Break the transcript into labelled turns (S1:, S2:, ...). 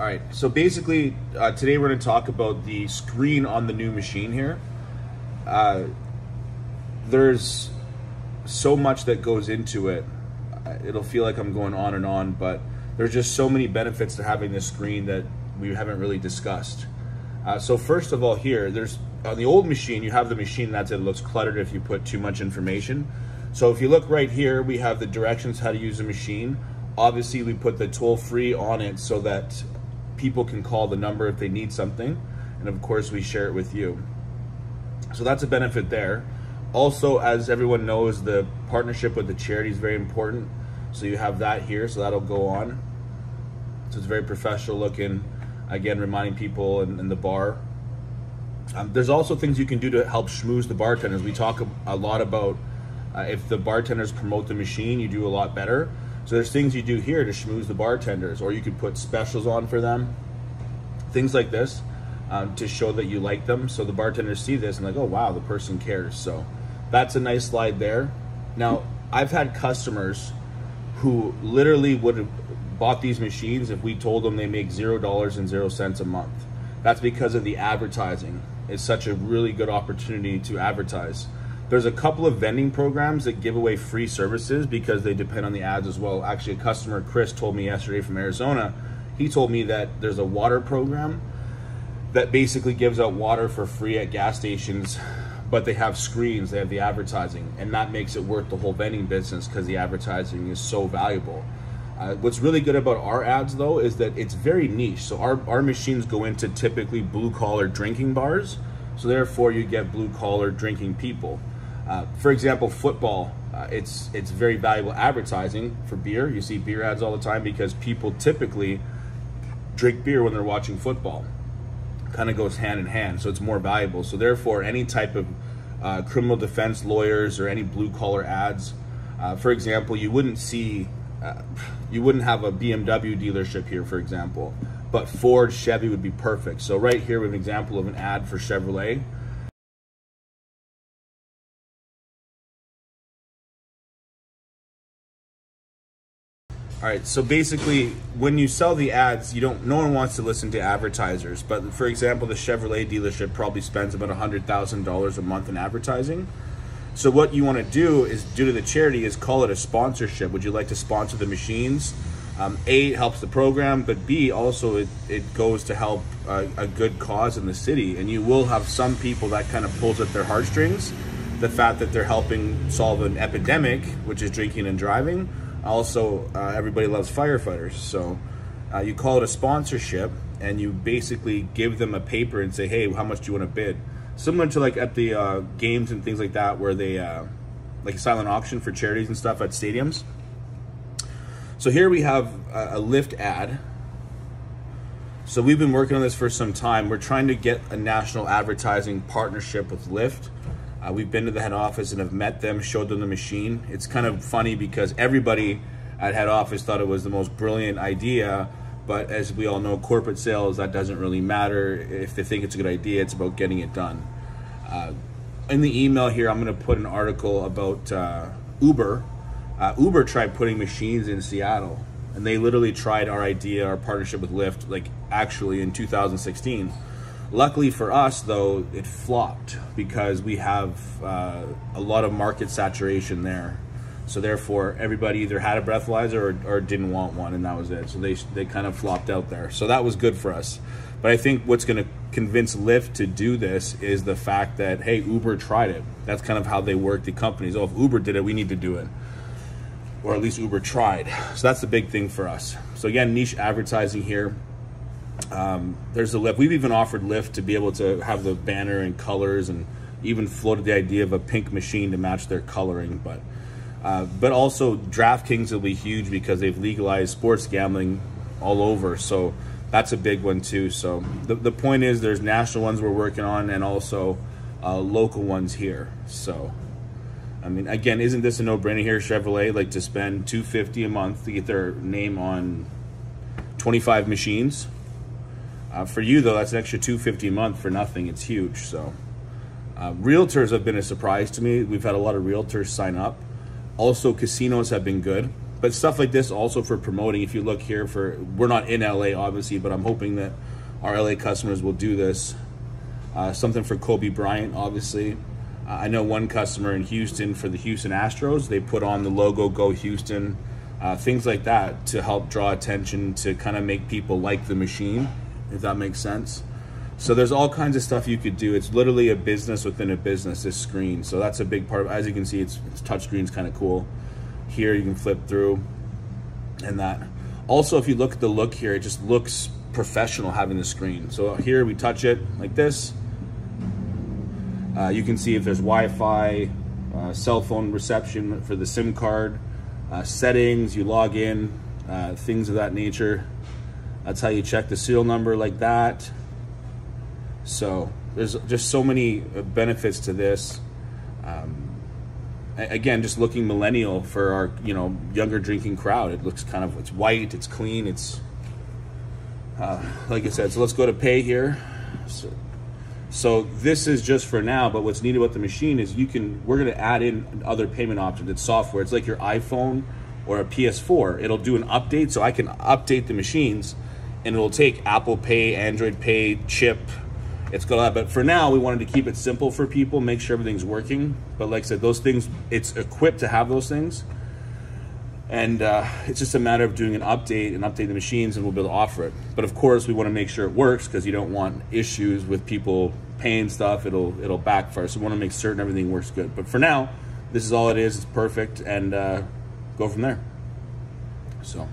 S1: All right, so basically, uh, today we're going to talk about the screen on the new machine here. Uh, there's so much that goes into it. Uh, It'll feel like I'm going on and on, but there's just so many benefits to having this screen that we haven't really discussed. Uh, so first of all, here, there's on the old machine, you have the machine that's it looks cluttered if you put too much information. So if you look right here, we have the directions how to use the machine. Obviously, we put the toll free on it so that people can call the number if they need something. And of course, we share it with you. So that's a benefit there. Also, as everyone knows, the partnership with the charity is very important. So you have that here, so that'll go on. So it's very professional looking. Again, reminding people in, in the bar. Um, there's also things you can do to help schmooze the bartenders. We talk a, a lot about uh, if the bartenders promote the machine, you do a lot better. So there's things you do here to schmooze the bartenders, or you could put specials on for them, things like this, um, to show that you like them. So the bartenders see this and like, oh wow, the person cares. So that's a nice slide there. Now I've had customers who literally would have bought these machines if we told them they make zero dollars and zero cents a month. That's because of the advertising. It's such a really good opportunity to advertise. There's a couple of vending programs that give away free services because they depend on the ads as well. Actually, a customer, Chris, told me yesterday from Arizona, he told me that there's a water program that basically gives out water for free at gas stations, but they have screens, they have the advertising, and that makes it worth the whole vending business because the advertising is so valuable. Uh, what's really good about our ads though is that it's very niche. So our, our machines go into typically blue collar drinking bars. So therefore you get blue collar drinking people. Uh, for example, football, uh, it's, it's very valuable advertising for beer. You see beer ads all the time because people typically drink beer when they're watching football. Kind of goes hand in hand. So it's more valuable. So therefore any type of uh, criminal defense lawyers or any blue collar ads, uh, for example, you wouldn't see uh, you wouldn't have a BMW dealership here, for example, but Ford, Chevy would be perfect. So right here we have an example of an ad for Chevrolet. All right, so basically, when you sell the ads, you don't. No one wants to listen to advertisers. But for example, the Chevrolet dealership probably spends about hundred thousand dollars a month in advertising. So what you want to do is do to the charity is call it a sponsorship. Would you like to sponsor the machines? Um, a it helps the program, but B also it, it goes to help uh, a good cause in the city, and you will have some people that kind of pulls at their heartstrings. The fact that they're helping solve an epidemic, which is drinking and driving. Also, uh, everybody loves firefighters, so uh, you call it a sponsorship, and you basically give them a paper and say, "Hey, how much do you want to bid?" similar to like at the uh, games and things like that where they uh, like a silent auction for charities and stuff at stadiums. So here we have a, a Lyft ad. So we've been working on this for some time. We're trying to get a national advertising partnership with Lyft uh, we've been to the head office and have met them showed them the machine it's kind of funny because everybody at head office thought it was the most brilliant idea but as we all know, corporate sales, that doesn't really matter. If they think it's a good idea, it's about getting it done. Uh, in the email here, I'm going to put an article about uh, Uber. Uh, Uber tried putting machines in Seattle, and they literally tried our idea, our partnership with Lyft, like actually in 2016. Luckily for us, though, it flopped because we have uh, a lot of market saturation there. So therefore, everybody either had a breathalyzer or, or didn't want one, and that was it. So they they kind of flopped out there. So that was good for us. But I think what's going to convince Lyft to do this is the fact that hey, Uber tried it. That's kind of how they work the companies. Oh, if Uber did it, we need to do it, or at least Uber tried. So that's the big thing for us. So again, niche advertising here. Um, there's the Lyft. We've even offered Lyft to be able to have the banner and colors, and even floated the idea of a pink machine to match their coloring, but. Uh, but also, DraftKings will be huge because they've legalized sports gambling all over. So that's a big one too. So the, the point is, there's national ones we're working on, and also uh, local ones here. So I mean, again, isn't this a no-brainer here, Chevrolet? Like to spend 250 a month to get their name on 25 machines. Uh, for you though, that's an extra 250 a month for nothing. It's huge. So uh, realtors have been a surprise to me. We've had a lot of realtors sign up. Also, casinos have been good. but stuff like this also for promoting. If you look here for, we're not in LA obviously, but I'm hoping that our LA customers will do this. Uh, something for Kobe Bryant, obviously. Uh, I know one customer in Houston for the Houston Astros. They put on the logo "Go Houston," uh, things like that to help draw attention to kind of make people like the machine, if that makes sense. So there's all kinds of stuff you could do. It's literally a business within a business. This screen, so that's a big part of. As you can see, it's, it's touchscreen's kind of cool. Here you can flip through, and that. Also, if you look at the look here, it just looks professional having the screen. So here we touch it like this. Uh, you can see if there's Wi-Fi, uh, cell phone reception for the SIM card, uh, settings, you log in, uh, things of that nature. That's how you check the serial number like that. So there's just so many uh, benefits to this. Um, again, just looking millennial for our you know younger drinking crowd. It looks kind of it's white, it's clean, it's uh, like I said. So let's go to pay here. So, so this is just for now, but what's neat about the machine is you can we're going to add in other payment options. It's software. It's like your iPhone or a PS4. It'll do an update, so I can update the machines, and it'll take Apple Pay, Android Pay, chip it's got lot, but for now, we wanted to keep it simple for people, make sure everything's working. But like I said, those things, it's equipped to have those things. And uh, it's just a matter of doing an update and update the machines, and we'll be able to offer it. But of course, we want to make sure it works because you don't want issues with people paying stuff. It'll it'll backfire. So we want to make certain everything works good. But for now, this is all it is. It's perfect, and uh, go from there. So.